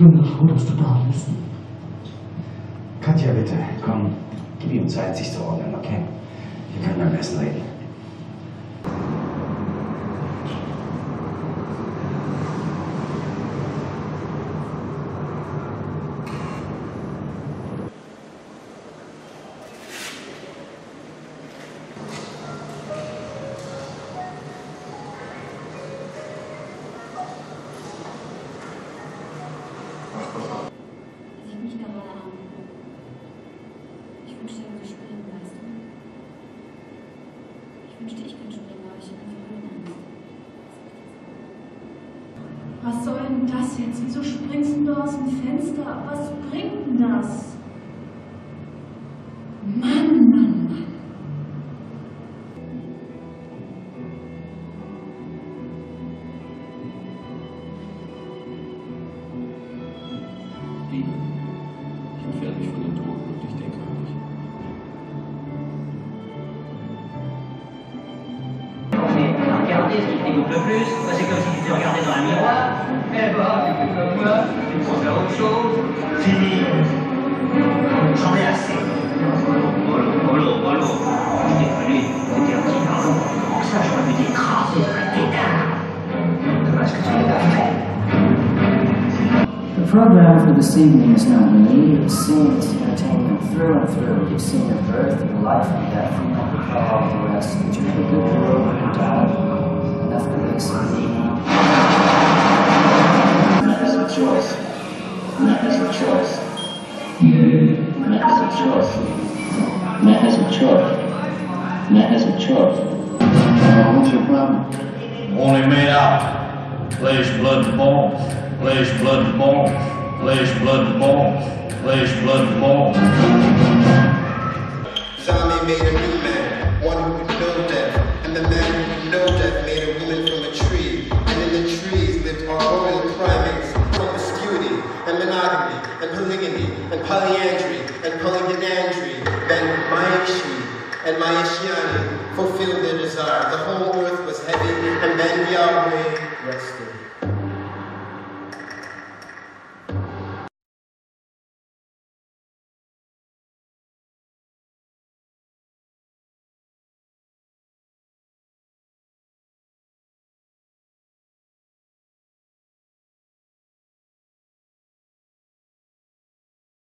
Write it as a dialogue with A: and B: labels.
A: will nicht froh, dass du da bist.
B: Katja, bitte, komm. Gib ihm Zeit, sich zu ordnen, okay? Wir können am besten reden.
C: Weißt du? Ich wünschte, ich könnte springen, aber ich habe einfach
D: Was soll denn das jetzt? Wieso springst du aus dem Fenster? Was bringt denn das?
E: C'est comme si tu te regardais dans un miroir. Eh ben, tu comme moi, tu faire autre chose. Fini. J'en ai assez. Mollo, mollo, mollo. Je t'ai connu, un petit ça, j'aurais pu t'écraser. Dommage que tu.
F: The program for this evening is not new. You've seen its entertainment through and through. You've seen the birth, the life and death, and the rest. But you have a good.
E: That is a choice. That is a choice. That is a choice.
B: What's your problem?
G: Only made out. Flesh, blood, and bones. Flesh, blood, and bones. Flesh, blood, and bones. Flesh, blood, and bones.
H: Zombie made a new man, one who could know death. And the man who could know death made a woman from a tree. And in the trees lived arboreal primates, of promiscuity, and monogamy, and polygamy, and polyandry, and polygynandry. Then Mashya and Mashyana fulfilled their desire. The whole earth was heavy, and then Yahweh rested.